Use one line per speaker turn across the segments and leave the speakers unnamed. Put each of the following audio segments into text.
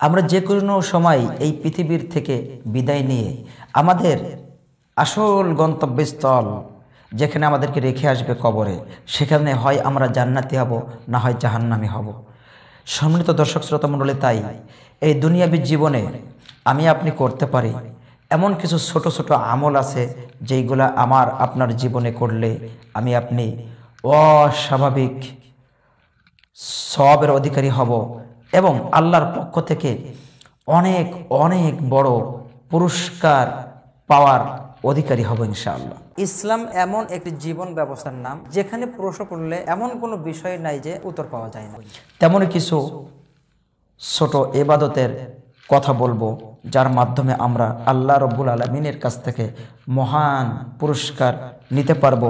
আমরা যে কোনো সময় এই পৃথিবীর থেকে বিদায় নিয়ে আমাদের আসল গন্তব্যস্থল যেখানে আমাদেরকে রেখে আসবে কবরে, সেখানে হয় আমরা জান্নাতি হব, না হয় জাহান্নামি হব। সম্মিলিত দর্শক, শ্রোতা মণ্ডলী, তাই এই দুনিয়াবী জীবনে আমি আপনি করতে পারি এমন কিছু ছোট ছোট আমল আছে যেইগুলা আমার আপনার জীবনে করলে আমি আপনি অস্বাভাবিক সবের অধিকারী হব। এবং আল্লাহর পক্ষ থেকে অনেক অনেক বড় পুরস্কার পাওয়ার অধিকারী হব ইনশাআল্লাহ।
ইসলাম এমন একটি জীবন ব্যবস্থার নাম যেখানে প্রশ্ন করলে এমন কোনো বিষয় নাই যে উত্তর পাওয়া যায় না।
তেমনই কিছু ছোট এবাদতের কথা বলব যার মাধ্যমে আমরা আল্লাহ রব্বুল আলমিনের কাছ থেকে মহান পুরস্কার নিতে পারব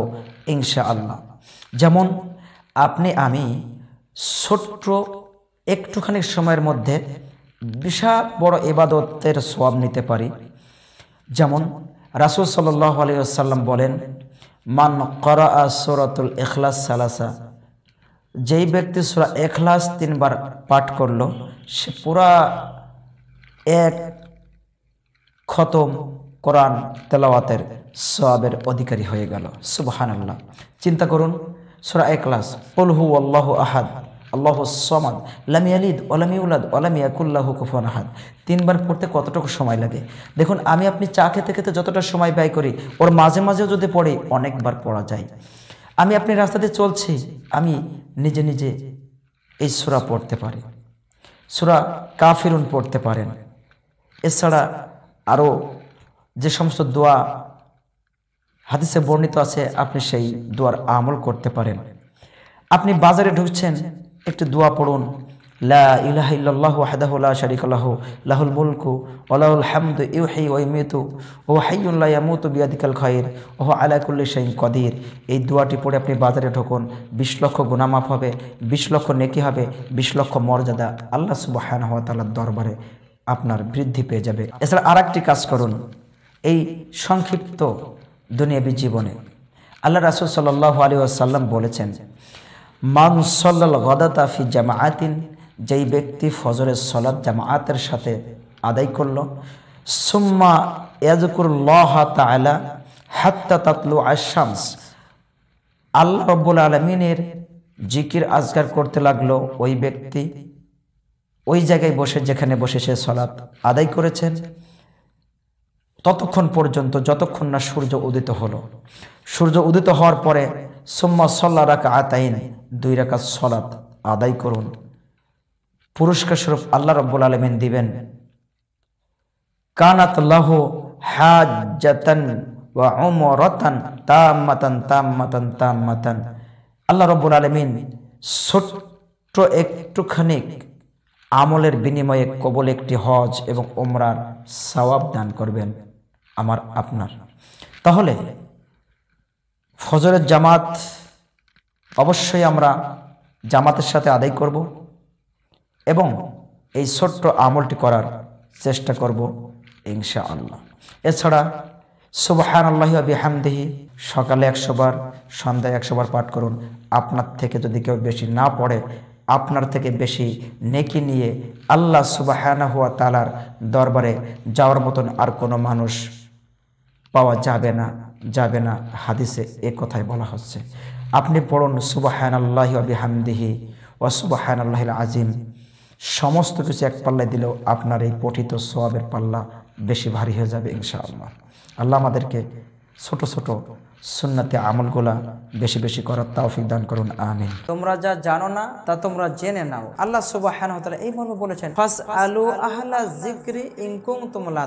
ইনশা আল্লাহ যেমন আপনি আমি ছোট্ট একটুখানি সময়ের মধ্যে বিশাল বড় এবাদতের সোয়াব নিতে পারি। যেমন রাসুল আলিয়াল্লাম বলেন, মান করা সরাতুল এখলাস সালাসা যেই ব্যক্তি সুরা এখলাস তিনবার পাঠ করল, সে পুরা এক খতম কোরআন তেলাওয়াতের সবের অধিকারী হয়ে গেল। সুবহান আল্লাহ চিন্তা করুন, সুরা এখলাস পলহু আল্লাহ আহাদ আল্লাহ সমাদ লামিয়ালিদ ওলামিউলাদ ওলামিয়াকুল্লাহ কুফন আহাদ। তিনবার পড়তে কতটুকু সময় লাগে? দেখুন, আমি আপনি চা খেতে খেতে যতটা সময় ব্যয় করি, ওর মাঝে মাঝেও যদি পড়ি, অনেকবার পড়া যায়। আমি আপনি রাস্তাতে চলছি, আমি নিজে নিজে এই সুরা পড়তে পারি। সুরা কাফিরুন পড়তে পারেন। এছাড়া আরও যে সমস্ত দোয়া হাদিসে বর্ণিত আছে, আপনি সেই দোয়ার আমল করতে পারেন। আপনি বাজারে ঢুকছেন একটু দোয়া পড়ুন। লা লাহুল বিয়াদিকাল আলা এই দোয়াটি পড়ে আপনি বাজারে ঢুকুন। 20 লক্ষ গুনাহ হবে 20 লক্ষ নেকি হবে 20 লক্ষ মর্যাদা আল্লাহ সুবহানাহু দরবারে আপনার বৃদ্ধি পেয়ে যাবে। এছাড়া আরেকটি কাজ করুন। এই সংক্ষিপ্ত দুনিয়াবী জীবনে। আল্লাহ রাসূল সাল্লাল্লাহু আলাইহি ওয়াসাল্লাম বলেছেন মান সল্লাল গদাতা যেই ব্যক্তি ফজরের সলাদ জামাআতের সাথে আদায় করল, সুম্মা ইয়াজকুরুল্লাহ তাআলা হাত্তা তাতলু আশ-শামস। আল্লাহ রব্বুল আলমিনের জিকির আজগার করতে লাগল ওই ব্যক্তি। ওই জায়গায় বসে, যেখানে বসে সে সলাৎ আদায় করেছেন, ততক্ষণ পর্যন্ত, যতক্ষণ না সূর্য উদিত হলো। সূর্য উদিত হওয়ার পরে সোম্মা সল্লা রাখা আতাইন, দুই রাখা সলাৎ আদায় করুন। পুরস্কার স্বরূপ আল্লাহ রব্বুল আলমিন দিবেন। কানাত লাহ আল্লাহ রব্বুল আলমিন ছোট্ট একটুখানি আমলের বিনিময়ে কবল একটি হজ এবং ওমরার সওয়াব দান করবেন। আমার, আপনার। তাহলে ফজরের জামাত অবশ্যই আমরা জামাতের সাথে আদায় করব এবং এই ছোট্ট আমলটি করার চেষ্টা করব ইনশা আল্লাহ এছাড়া সুবাহান আল্লাহ বিহামদেহি সকালে একশো বার, সন্ধ্যায় একশো বার পাঠ করুন। আপনার থেকে যদি কেউ বেশি না পড়ে, আপনার থেকে বেশি নেকি নিয়ে আল্লাহ সুবাহানা হুয়া তালার দরবারে যাওয়ার মতন আর কোনো মানুষ পাওয়া যাবে না। যাবে না হাদিসে এ কথাই বলা হচ্ছে। আপনি পড়ুন সুবাহান আল্লাহ বিহামদিহি ও সুবাহান আল্লাহ আজিম সমস্ত কিছু এক পাল্লায় দিলেও আপনার এই পঠিত সোয়াবের পাল্লা বেশি ভারী হয়ে যাবে ইনশাআল্লাহ। আল্লাহ আমাদেরকে ছোট ছোট সুন্নাতে আমলগুলা বেশি বেশি করার তৌফিক দান করুন, আমিন।
তোমরা যা জানো না, তা তোমরা জেনে নাও। আল্লাহ ওয়া এই মর্মে বলেছেন আলু আহলা যিকরি ইন কুনতুম লা